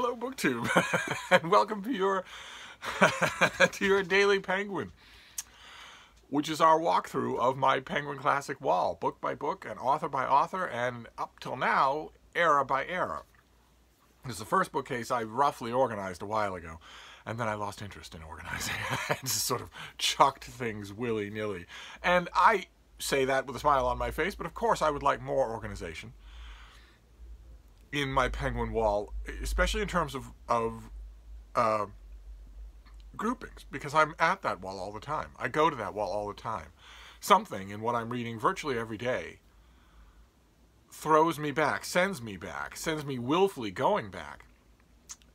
Hello, BookTube, and welcome to your to your daily Penguin, which is our walkthrough of my Penguin Classic wall, book by book and author by author, and up till now, era by era. This is the first bookcase I roughly organized a while ago, and then I lost interest in organizing. I just sort of chucked things willy nilly, and I say that with a smile on my face, but of course I would like more organization in my penguin wall, especially in terms of, of uh, groupings, because I'm at that wall all the time. I go to that wall all the time. Something in what I'm reading virtually every day throws me back, sends me back, sends me willfully going back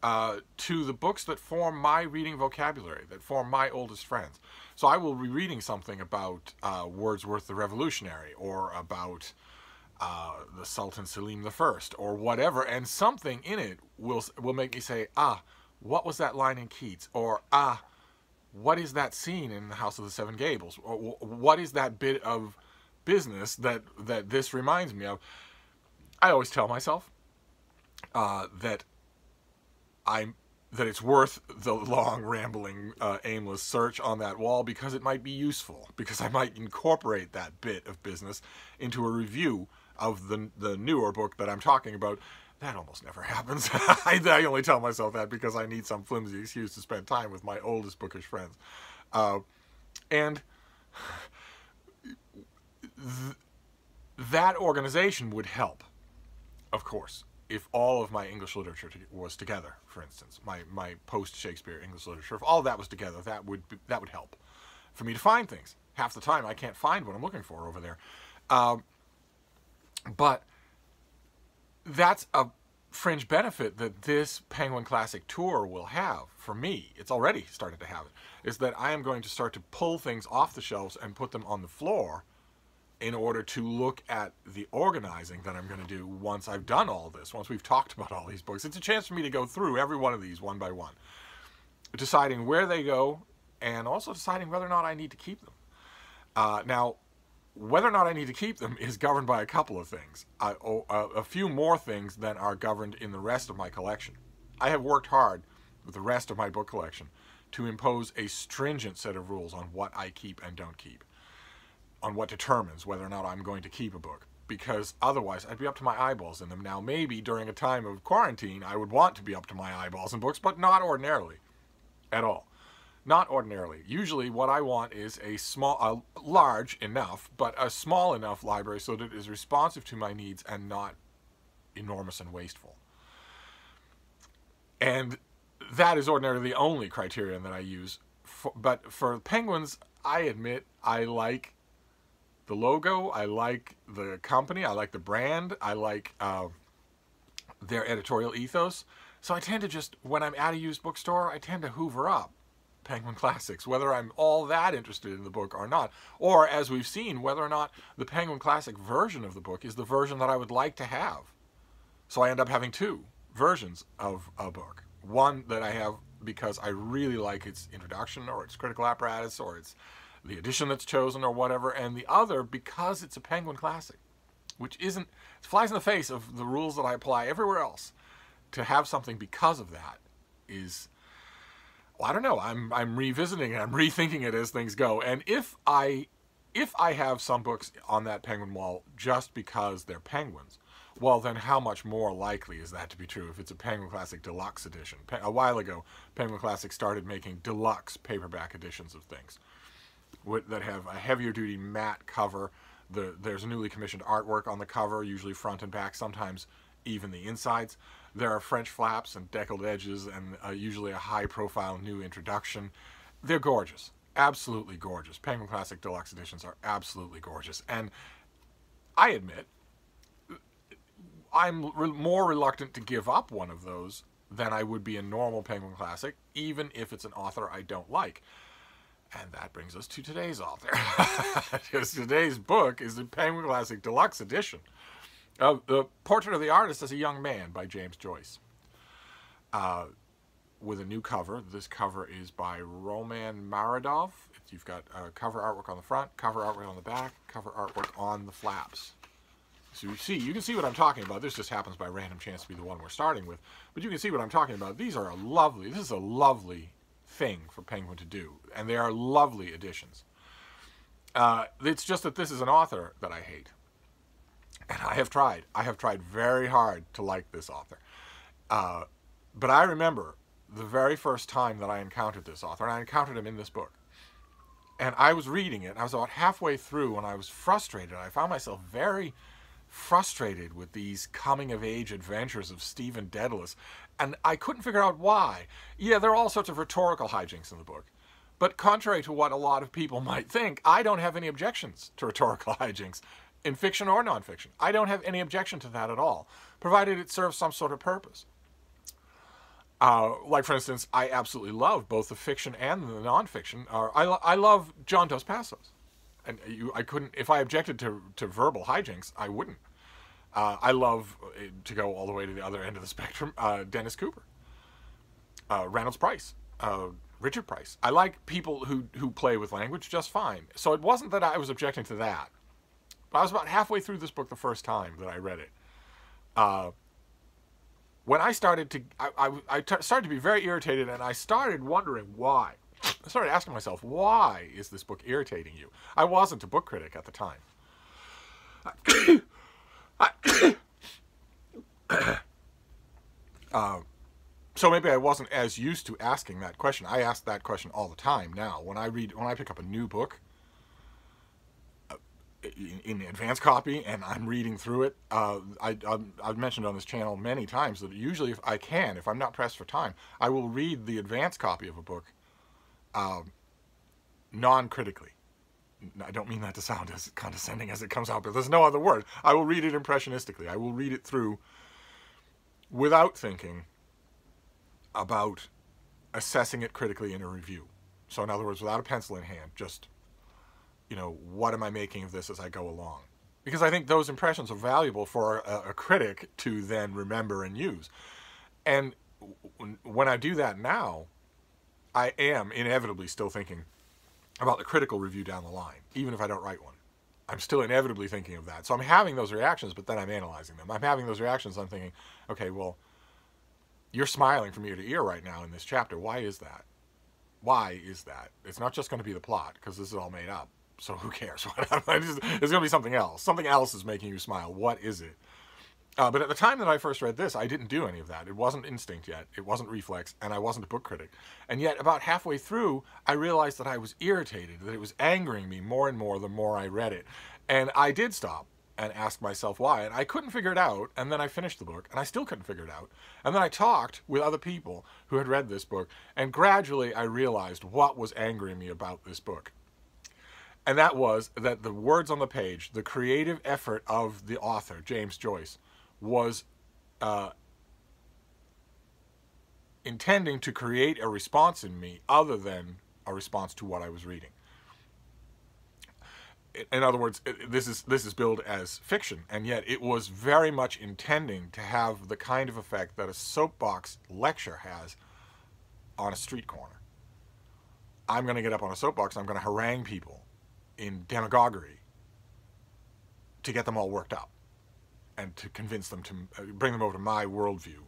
uh, to the books that form my reading vocabulary, that form my oldest friends. So I will be reading something about uh, Wordsworth the Revolutionary or about uh, the Sultan Selim I or whatever, and something in it will will make me say, ah, what was that line in Keats? Or ah, what is that scene in the House of the Seven Gables? Or what is that bit of business that that this reminds me of? I always tell myself uh, that I'm that it's worth the long, rambling, uh, aimless search on that wall because it might be useful, because I might incorporate that bit of business into a review of the, the newer book that I'm talking about. That almost never happens. I, I, only tell myself that because I need some flimsy excuse to spend time with my oldest bookish friends. Uh, and th that organization would help, of course if all of my English literature was together, for instance, my, my post-Shakespeare English literature, if all that was together, that would be, that would help for me to find things. Half the time, I can't find what I'm looking for over there. Um, but that's a fringe benefit that this Penguin Classic Tour will have for me. It's already started to have it. Is that I am going to start to pull things off the shelves and put them on the floor in order to look at the organizing that I'm going to do once I've done all this, once we've talked about all these books. It's a chance for me to go through every one of these one by one, deciding where they go and also deciding whether or not I need to keep them. Uh, now, whether or not I need to keep them is governed by a couple of things, uh, a few more things than are governed in the rest of my collection. I have worked hard with the rest of my book collection to impose a stringent set of rules on what I keep and don't keep on what determines whether or not I'm going to keep a book because otherwise I'd be up to my eyeballs in them. Now, maybe during a time of quarantine, I would want to be up to my eyeballs in books, but not ordinarily at all. Not ordinarily. Usually what I want is a small, a large enough, but a small enough library so that it is responsive to my needs and not enormous and wasteful. And that is ordinarily the only criterion that I use. For, but for penguins, I admit I like the logo. I like the company. I like the brand. I like uh, their editorial ethos. So I tend to just, when I'm at a used bookstore, I tend to hoover up Penguin Classics, whether I'm all that interested in the book or not. Or, as we've seen, whether or not the Penguin Classic version of the book is the version that I would like to have. So I end up having two versions of a book. One that I have because I really like its introduction or its critical apparatus or its the edition that's chosen or whatever, and the other because it's a Penguin Classic, which isn't, it flies in the face of the rules that I apply everywhere else. To have something because of that is, well, I don't know, I'm, I'm revisiting it, I'm rethinking it as things go. And if I, if I have some books on that Penguin wall just because they're Penguins, well, then how much more likely is that to be true if it's a Penguin Classic Deluxe edition? A while ago, Penguin Classic started making deluxe paperback editions of things that have a heavier duty matte cover. The, there's newly commissioned artwork on the cover, usually front and back, sometimes even the insides. There are French flaps and deckled edges and uh, usually a high profile new introduction. They're gorgeous, absolutely gorgeous. Penguin Classic Deluxe editions are absolutely gorgeous. And I admit, I'm re more reluctant to give up one of those than I would be a normal Penguin Classic, even if it's an author I don't like. And that brings us to today's author. today's book is the Penguin Classic Deluxe Edition of The Portrait of the Artist as a Young Man by James Joyce. Uh, with a new cover. This cover is by Roman Muradov. You've got uh, cover artwork on the front, cover artwork on the back, cover artwork on the flaps. So you see, you can see what I'm talking about. This just happens by random chance to be the one we're starting with. But you can see what I'm talking about. These are a lovely, this is a lovely thing for Penguin to do. And they are lovely additions. Uh, it's just that this is an author that I hate. And I have tried. I have tried very hard to like this author. Uh, but I remember the very first time that I encountered this author, and I encountered him in this book. And I was reading it. I was about halfway through when I was frustrated. I found myself very frustrated with these coming of age adventures of Stephen Dedalus. And I couldn't figure out why. Yeah, there are all sorts of rhetorical hijinks in the book. But contrary to what a lot of people might think, I don't have any objections to rhetorical hijinks in fiction or nonfiction. I don't have any objection to that at all, provided it serves some sort of purpose. Uh, like, for instance, I absolutely love both the fiction and the nonfiction. Uh, I, I love John Dos Passos. And you, I couldn't, if I objected to, to verbal hijinks, I wouldn't. Uh, I love, uh, to go all the way to the other end of the spectrum, uh, Dennis Cooper, uh, Reynolds Price, Richard Price. I like people who, who play with language just fine. So it wasn't that I was objecting to that. I was about halfway through this book the first time that I read it. Uh, when I started to, I, I, I started to be very irritated and I started wondering why. I started asking myself, why is this book irritating you? I wasn't a book critic at the time. uh, so maybe I wasn't as used to asking that question. I ask that question all the time now. When I read, when I pick up a new book in, in advance copy and I'm reading through it, uh, I, have mentioned on this channel many times that usually if I can, if I'm not pressed for time, I will read the advance copy of a book um, non-critically. I don't mean that to sound as condescending as it comes out, but there's no other word. I will read it impressionistically. I will read it through without thinking about assessing it critically in a review. So in other words, without a pencil in hand, just, you know, what am I making of this as I go along? Because I think those impressions are valuable for a, a critic to then remember and use. And when I do that now, I am inevitably still thinking about the critical review down the line, even if I don't write one. I'm still inevitably thinking of that. So I'm having those reactions, but then I'm analyzing them. I'm having those reactions. I'm thinking, okay, well, you're smiling from ear to ear right now in this chapter. Why is that? Why is that? It's not just going to be the plot because this is all made up. So who cares? There's going to be something else. Something else is making you smile. What is it? Uh, but at the time that I first read this, I didn't do any of that. It wasn't instinct yet. It wasn't reflex, and I wasn't a book critic. And yet, about halfway through, I realized that I was irritated, that it was angering me more and more the more I read it. And I did stop and ask myself why. And I couldn't figure it out. And then I finished the book, and I still couldn't figure it out. And then I talked with other people who had read this book, and gradually I realized what was angering me about this book. And that was that the words on the page, the creative effort of the author, James Joyce, was uh, intending to create a response in me other than a response to what I was reading. In other words, this is this is billed as fiction, and yet it was very much intending to have the kind of effect that a soapbox lecture has on a street corner. I'm going to get up on a soapbox. I'm going to harangue people in demagoguery to get them all worked up and to convince them to uh, bring them over to my worldview.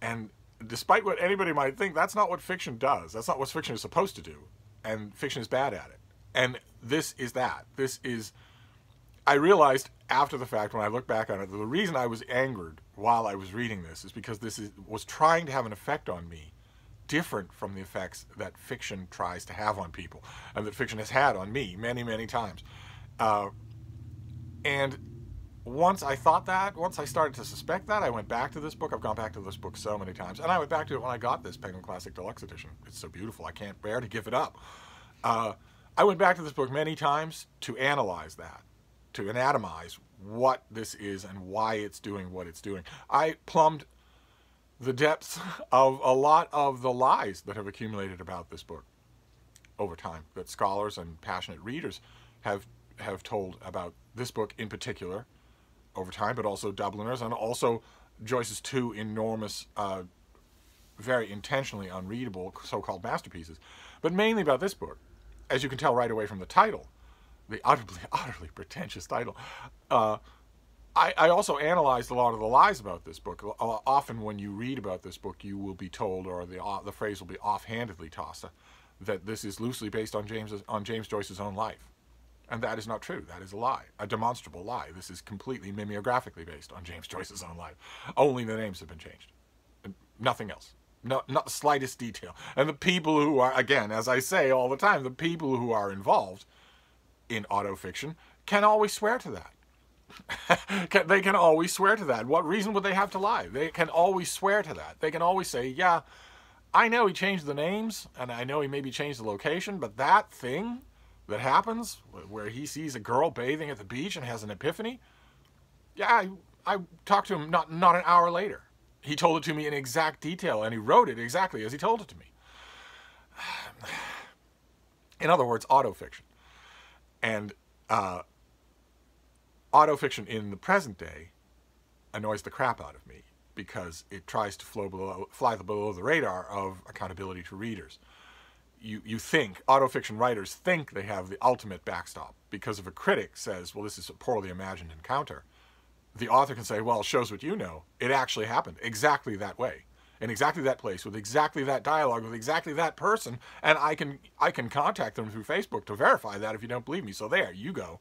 And despite what anybody might think, that's not what fiction does. That's not what fiction is supposed to do. And fiction is bad at it. And this is that. This is. I realized after the fact when I look back on it, the reason I was angered while I was reading this is because this is, was trying to have an effect on me different from the effects that fiction tries to have on people and that fiction has had on me many, many times. Uh, and once I thought that, once I started to suspect that, I went back to this book. I've gone back to this book so many times. And I went back to it when I got this Penguin Classic Deluxe Edition. It's so beautiful. I can't bear to give it up. Uh, I went back to this book many times to analyze that, to anatomize what this is and why it's doing what it's doing. I plumbed the depths of a lot of the lies that have accumulated about this book over time that scholars and passionate readers have have told about this book in particular over time, but also Dubliners, and also Joyce's two enormous, uh, very intentionally unreadable so-called masterpieces. But mainly about this book, as you can tell right away from the title, the utterly, utterly pretentious title. Uh, I, I also analyzed a lot of the lies about this book. Often, when you read about this book, you will be told, or the uh, the phrase will be offhandedly tossed, uh, that this is loosely based on James on James Joyce's own life, and that is not true. That is a lie, a demonstrable lie. This is completely mimeographically based on James Joyce's own life. Only the names have been changed, nothing else. No, not the slightest detail. And the people who are, again, as I say all the time, the people who are involved in autofiction can always swear to that. they can always swear to that. What reason would they have to lie? They can always swear to that. They can always say, yeah, I know he changed the names, and I know he maybe changed the location, but that thing that happens where he sees a girl bathing at the beach and has an epiphany, yeah, I, I talked to him not, not an hour later. He told it to me in exact detail, and he wrote it exactly as he told it to me. In other words, autofiction. And uh, autofiction in the present day annoys the crap out of me because it tries to below, fly below the radar of accountability to readers. You, you think, autofiction writers think they have the ultimate backstop because if a critic says, well, this is a poorly imagined encounter, the author can say, well, it shows what you know. It actually happened exactly that way in exactly that place with exactly that dialogue with exactly that person and I can I can contact them through Facebook to verify that if you don't believe me. So there, you go.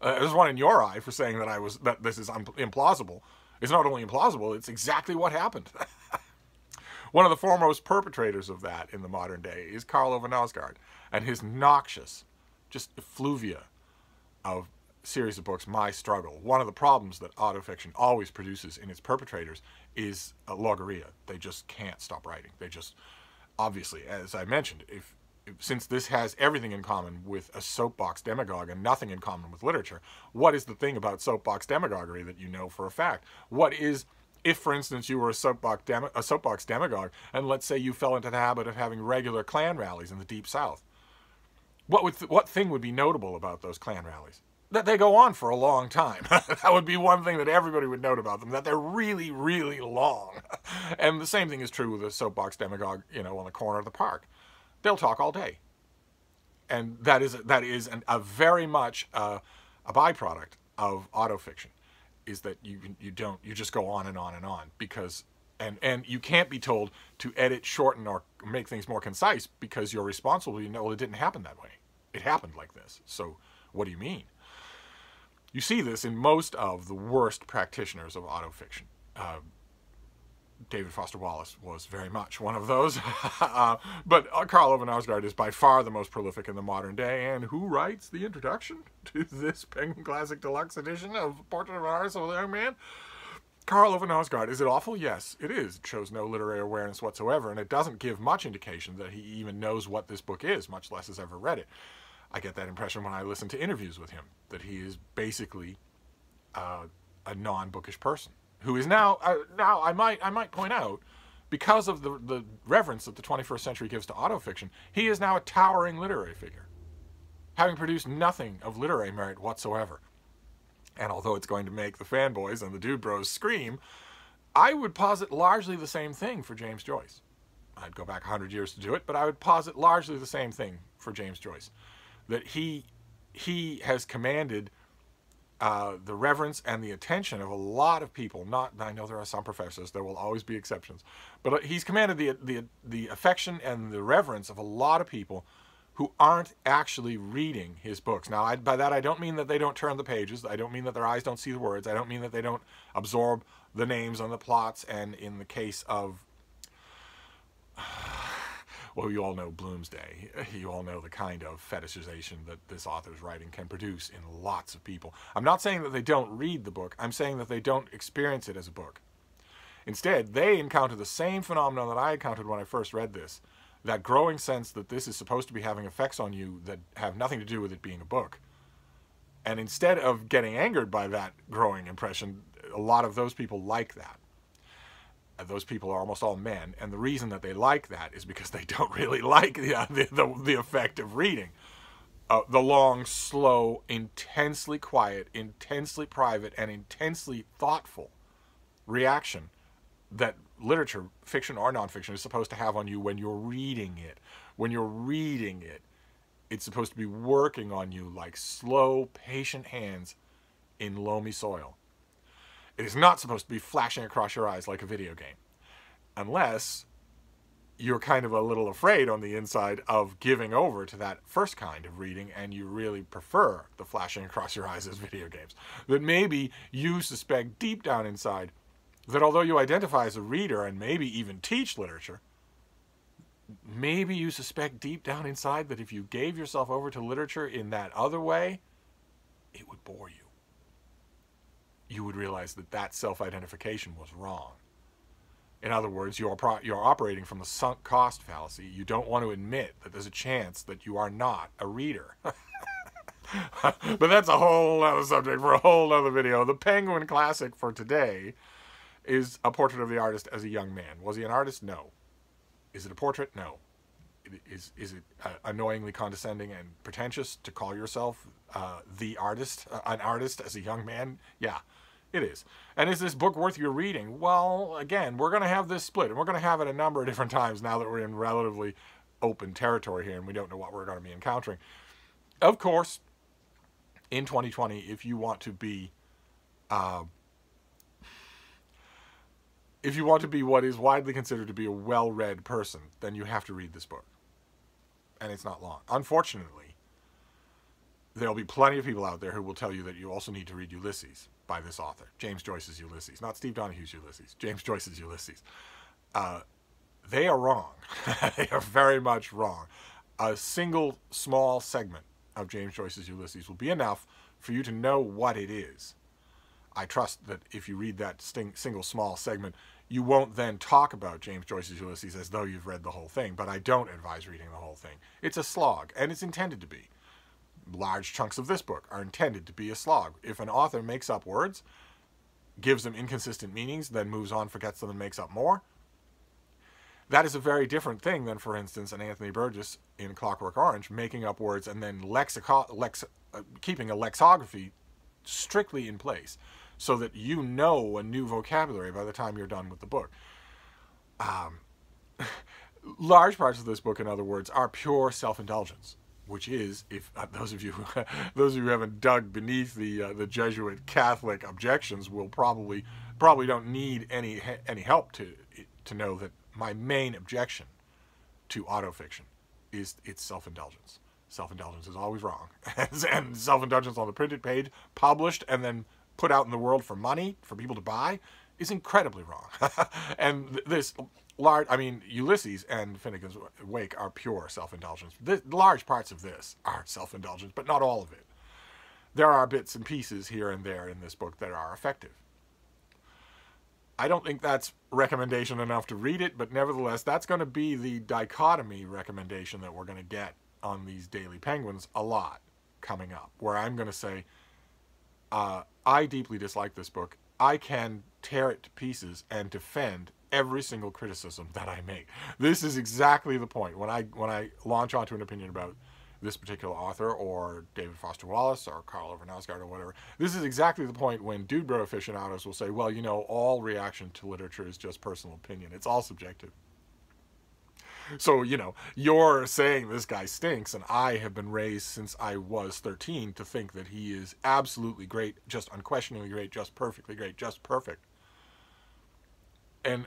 Uh, there's one in your eye for saying that I was that this is implausible. It's not only implausible; it's exactly what happened. one of the foremost perpetrators of that in the modern day is Karl Ove Knausgaard and his noxious, just effluvia of series of books, My Struggle. One of the problems that autofiction always produces in its perpetrators is a logorrhea. They just can't stop writing. They just, obviously, as I mentioned, if since this has everything in common with a soapbox demagogue and nothing in common with literature, what is the thing about soapbox demagoguery that you know for a fact? What is, if for instance you were a soapbox, dem- a soapbox demagogue, and let's say you fell into the habit of having regular Klan rallies in the Deep South, what would th- what thing would be notable about those Klan rallies? That they go on for a long time. that would be one thing that everybody would note about them, that they're really, really long. and the same thing is true with a soapbox demagogue, you know, on the corner of the park they'll talk all day. And that is that is an, a very much uh, a byproduct of autofiction, is that you you don't you just go on and on and on because and and you can't be told to edit, shorten, or make things more concise because you're responsible. You know, well, it didn't happen that way. It happened like this. So what do you mean? You see this in most of the worst practitioners of autofiction. Uh, David Foster Wallace was very much one of those. uh, but uh, Karl Ove Knausgaard is by far the most prolific in the modern day. And who writes the introduction to this Penguin Classic Deluxe edition of Portrait of an Artist of a Young Man? Karl Ove Knausgaard. Is it awful? Yes, it is. It shows no literary awareness whatsoever, and it doesn't give much indication that he even knows what this book is, much less has ever read it. I get that impression when I listen to interviews with him, that he is basically uh, a non-bookish person who is now uh, now I might I might point out because of the the reverence that the 21st century gives to autofiction, he is now a towering literary figure, having produced nothing of literary merit whatsoever. And although it's going to make the fanboys and the dude bros scream, I would posit largely the same thing for James Joyce. I'd go back 100 years to do it, but I would posit largely the same thing for James Joyce. That he he has commanded uh, the reverence and the attention of a lot of people. Not, I know there are some professors; there will always be exceptions, but uh, he's commanded the the the affection and the reverence of a lot of people who aren't actually reading his books. Now, I, by that I don't mean that they don't turn the pages. I don't mean that their eyes don't see the words. I don't mean that they don't absorb the names and the plots. And in the case of well, you all know Bloomsday. You all know the kind of fetishization that this author's writing can produce in lots of people. I'm not saying that they don't read the book. I'm saying that they don't experience it as a book. Instead, they encounter the same phenomenon that I encountered when I first read this. That growing sense that this is supposed to be having effects on you that have nothing to do with it being a book. And instead of getting angered by that growing impression, a lot of those people like that those people are almost all men, and the reason that they like that is because they don't really like the uh, the, the, the, effect of reading. Uh, the long, slow, intensely quiet, intensely private, and intensely thoughtful reaction that literature, fiction or nonfiction, is supposed to have on you when you're reading it. When you're reading it, it's supposed to be working on you like slow, patient hands in loamy soil. It is not supposed to be flashing across your eyes like a video game. Unless you're kind of a little afraid on the inside of giving over to that first kind of reading and you really prefer the flashing across your eyes as video games. That maybe you suspect deep down inside that although you identify as a reader and maybe even teach literature, maybe you suspect deep down inside that if you gave yourself over to literature in that other way, it would bore you. You would realize that that self identification was wrong. In other words, you're, pro- you're operating from the sunk cost fallacy. You don't want to admit that there's a chance that you are not a reader. but that's a whole other subject for a whole other video. The Penguin Classic for today is a portrait of the artist as a young man. Was he an artist? No. Is it a portrait? No. Is, is it uh, annoyingly condescending and pretentious to call yourself uh, the artist, uh, an artist as a young man? Yeah. It is. And is this book worth your reading? Well, again, we're going to have this split, and we're going to have it a number of different times now that we're in relatively open territory here and we don't know what we're going to be encountering. Of course, in 2020, if you want to be, uh, if you want to be what is widely considered to be a well-read person, then you have to read this book, and it's not long. Unfortunately, there'll be plenty of people out there who will tell you that you also need to read Ulysses by this author, James Joyce's Ulysses, not Steve Donoghue's Ulysses, James Joyce's Ulysses. Uh, they are wrong. they are very much wrong. A single small segment of James Joyce's Ulysses will be enough for you to know what it is. I trust that if you read that sting, single small segment, you won't then talk about James Joyce's Ulysses as though you've read the whole thing, but I don't advise reading the whole thing. It's a slog, and it's intended to be large chunks of this book are intended to be a slog. If an author makes up words, gives them inconsistent meanings, then moves on, forgets them, and makes up more, that is a very different thing than, for instance, an Anthony Burgess in Clockwork Orange making up words and then lexico- lex- uh, keeping a lexicography strictly in place so that you know a new vocabulary by the time you're done with the book. Um, large parts of this book, in other words, are pure self-indulgence which is, if uh, those of you those of you who haven't dug beneath the uh, the Jesuit Catholic objections will probably probably don't need any any help to to know that my main objection to autofiction is its self-indulgence. Self-indulgence is always wrong, and self-indulgence on the printed page, published and then put out in the world for money for people to buy, is incredibly wrong. and this large, I mean, Ulysses and Finnegans Wake are pure self-indulgence. large parts of this are self-indulgence, but not all of it. There are bits and pieces here and there in this book that are effective. I don't think that's recommendation enough to read it, but nevertheless, that's going to be the dichotomy recommendation that we're going to get on these Daily Penguins a lot coming up, where I'm going to say, uh, I deeply dislike this book. I can tear it to pieces and defend every single criticism that I make. This is exactly the point. When I when I launch onto an opinion about this particular author or David Foster Wallace or Karl Ove Knausgaard or whatever, this is exactly the point when dude bro aficionados will say, well, you know, all reaction to literature is just personal opinion. It's all subjective. So, you know, you're saying this guy stinks, and I have been raised since I was 13 to think that he is absolutely great, just unquestionably great, just perfectly great, just perfect. And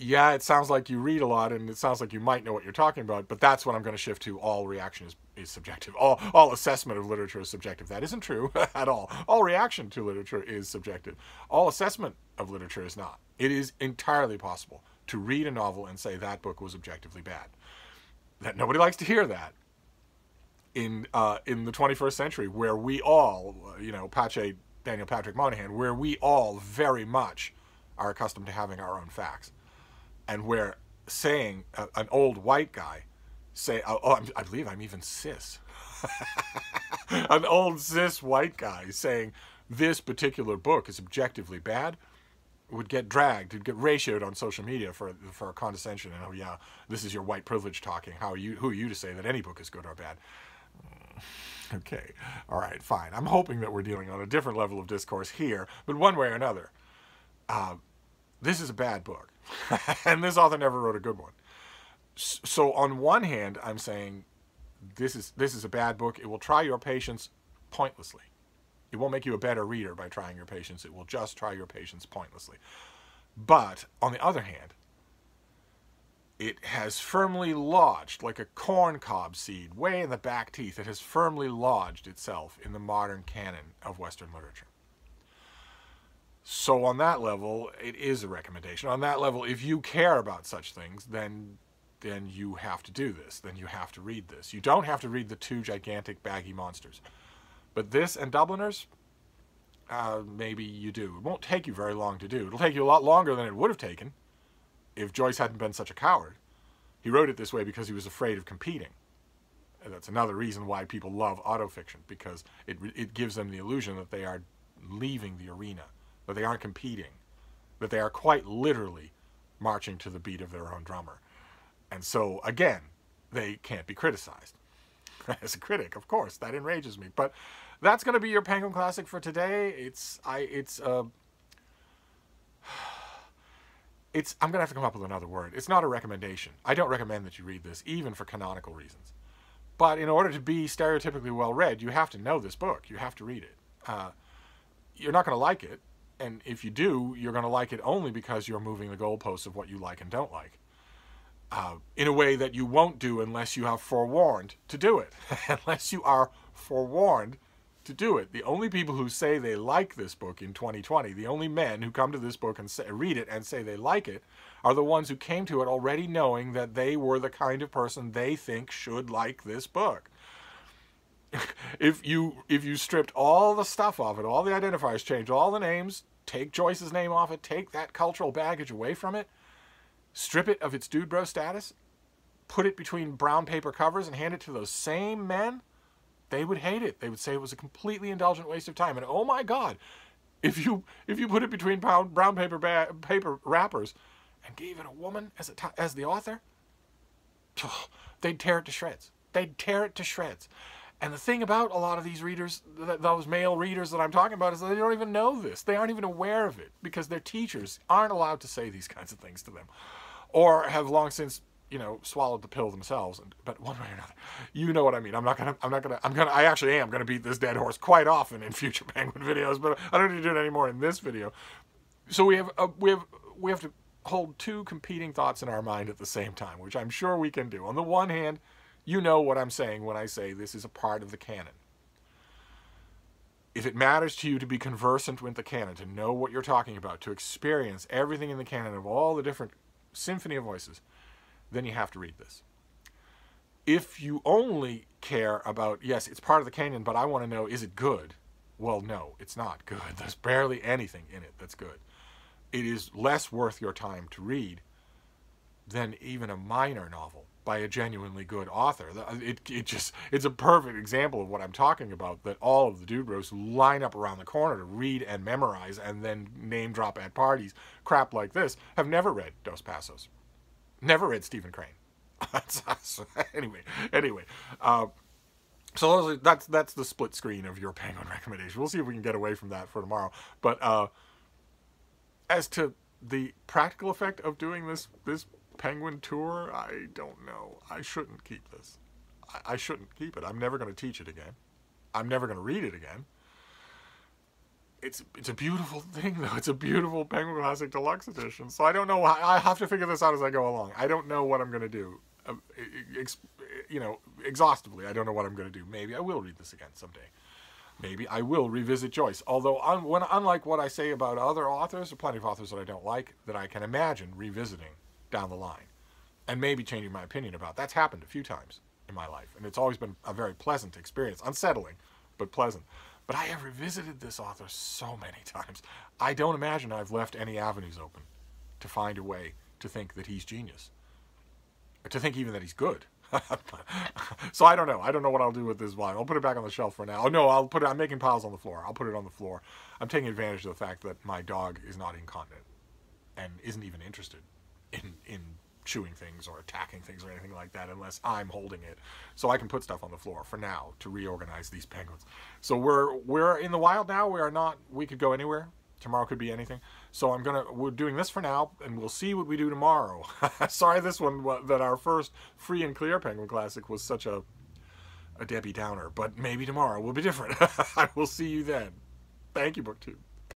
yeah, it sounds like you read a lot and it sounds like you might know what you're talking about, but that's what I'm going to shift to. All reaction is, is subjective. All, all assessment of literature is subjective. That isn't true at all. All reaction to literature is subjective. All assessment of literature is not. It is entirely possible to read a novel and say that book was objectively bad. That nobody likes to hear that in uh, in the 21st century, where we all, you know, Pache Daniel Patrick Moynihan, where we all very much are accustomed to having our own facts and where saying uh, an old white guy say, oh, oh i believe I'm even cis, an old cis white guy saying this particular book is objectively bad would get dragged, would get ratioed on social media for for condescension and oh yeah, this is your white privilege talking. How you? Who are you to say that any book is good or bad? Okay, all right, fine. I'm hoping that we're dealing on a different level of discourse here, but one way or another, uh, this is a bad book. and this author never wrote a good one. So on one hand, I'm saying this is this is a bad book. It will try your patience pointlessly. It won't make you a better reader by trying your patience. It will just try your patience pointlessly. But on the other hand, it has firmly lodged, like a corn cob seed, way in the back teeth, it has firmly lodged itself in the modern canon of Western literature. So on that level, it is a recommendation. On that level, if you care about such things, then then you have to do this. Then you have to read this. You don't have to read the two gigantic baggy monsters. But this and Dubliners, uh, maybe you do. It won't take you very long to do. It'll take you a lot longer than it would have taken if Joyce hadn't been such a coward. He wrote it this way because he was afraid of competing. And that's another reason why people love autofiction, because it, it gives them the illusion that they are leaving the arena, that they aren't competing, that they are quite literally marching to the beat of their own drummer. And so, again, they can't be criticized. As a critic, of course, that enrages me. But that's going to be your Penguin Classic for today. It's I it's uh it's I'm going to have to come up with another word. It's not a recommendation. I don't recommend that you read this even for canonical reasons. But in order to be stereotypically well read, you have to know this book. You have to read it. Uh, you're not going to like it, and if you do, you're going to like it only because you're moving the goalposts of what you like and don't like uh, in a way that you won't do unless you have forewarned to do it. unless you are forewarned to do it. The only people who say they like this book in 2020, the only men who come to this book and say, read it and say they like it, are the ones who came to it already knowing that they were the kind of person they think should like this book. If you if you stripped all the stuff off it, all the identifiers, changed all the names, take Joyce's name off it, take that cultural baggage away from it, strip it of its dude bro status, put it between brown paper covers, and hand it to those same men, they would hate it. They would say it was a completely indulgent waste of time. And oh my God, if you if you put it between brown paper paper wrappers and gave it a woman as a as the author, they'd tear it to shreds. They'd tear it to shreds. And the thing about a lot of these readers, those male readers that I'm talking about, is they don't even know this. They aren't even aware of it because their teachers aren't allowed to say these kinds of things to them or have long since you know swallowed the pill themselves but one way or another you know what i mean. I'm not gonna i'm not gonna i'm gonna i actually am gonna beat this dead horse quite often in future penguin videos but i don't need to do it anymore in this video. So we have a, we have we have to hold two competing thoughts in our mind at the same time which i'm sure we can do. On the one hand you know what i'm saying when i say this is a part of the canon if it matters to you to be conversant with the canon, to know what you're talking about, to experience everything in the canon of all the different symphony of voices, then you have to read this. If you only care about, yes, it's part of the canon, but I want to know, is it good? Well, no, it's not good. There's barely anything in it that's good. It is less worth your time to read than even a minor novel by a genuinely good author. It, it just it's a perfect example of what I'm talking about. That all of the dude bros line up around the corner to read and memorize and then name drop at parties, crap like this, have never read Dos Passos, never read Stephen Crane. anyway, anyway. Uh, so that's that's the split screen of your penguin recommendation. We'll see if we can get away from that for tomorrow. But uh, as to the practical effect of doing this this Penguin Tour, I don't know. I shouldn't keep this. I, I shouldn't keep it. I'm never going to teach it again. I'm never going to read it again. It's it's a beautiful thing though. It's a beautiful Penguin Classic Deluxe Edition. So I don't know. I have to figure this out as I go along. I don't know what I'm going to do. Um, ex, you know, exhaustively. I don't know what I'm going to do. Maybe I will read this again someday. Maybe I will revisit Joyce. Although, un, when, unlike what I say about other authors, there are plenty of authors that I don't like that I can imagine revisiting down the line and maybe changing my opinion about. That's happened a few times in my life, and it's always been a very pleasant experience, unsettling, but pleasant. But I have revisited this author so many times. I don't imagine I've left any avenues open to find a way to think that he's genius, to think even that he's good. so I don't know. I don't know what I'll do with this volume. I'll put it back on the shelf for now. Oh no, I'll put it. I'm making piles on the floor. I'll put it on the floor. I'm taking advantage of the fact that my dog is not incontinent and isn't even interested in in chewing things or attacking things or anything like that unless I'm holding it. So I can put stuff on the floor for now to reorganize these penguins. So we're we're in the wild now. We are not we could go anywhere. Tomorrow could be anything. So I'm gonna we're doing this for now and we'll see what we do tomorrow. Sorry this one that our first free and clear penguin classic was such a a Debbie Downer, but maybe tomorrow will be different. I will see you then. Thank you, BookTube.